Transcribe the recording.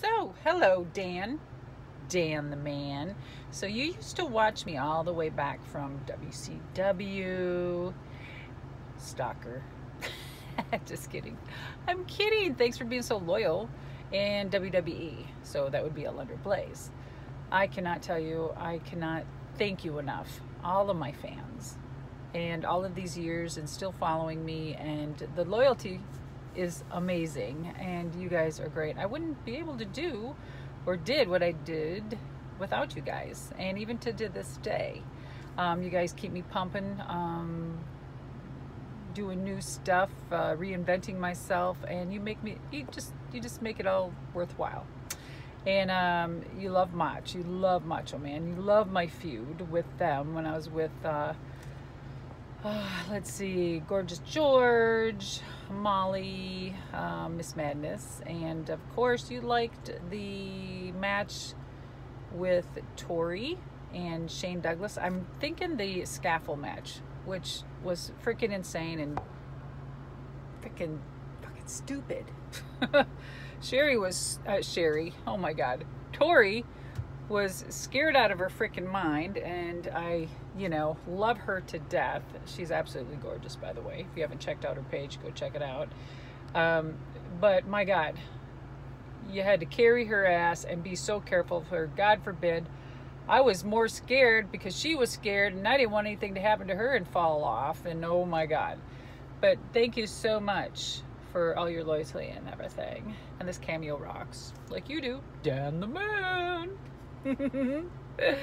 So, hello, Dan. Dan the man. So, you used to watch me all the way back from WCW. Stalker. Just kidding. I'm kidding. Thanks for being so loyal. And WWE. So, that would be a Alundra Blaze. I cannot tell you, I cannot thank you enough. All of my fans. And all of these years and still following me. And the loyalty is amazing and you guys are great. I wouldn't be able to do or did what I did without you guys and even to, to this day. Um, you guys keep me pumping, um, doing new stuff, uh, reinventing myself and you make me, you just, you just make it all worthwhile. And um, you love Mach, you love Macho Man, you love my feud with them when I was with uh, uh, let's see, Gorgeous George, Molly, um, Miss Madness, and of course you liked the match with Tori and Shane Douglas. I'm thinking the scaffold match, which was freaking insane and freaking fucking stupid. Sherry was, uh, Sherry, oh my god, Tori was scared out of her freaking mind and I, you know, love her to death. She's absolutely gorgeous, by the way. If you haven't checked out her page, go check it out. Um, but my God, you had to carry her ass and be so careful of her. God forbid. I was more scared because she was scared and I didn't want anything to happen to her and fall off. And oh my God. But thank you so much for all your loyalty and everything. And this cameo rocks like you do. Dan the man. 哼哼哼哼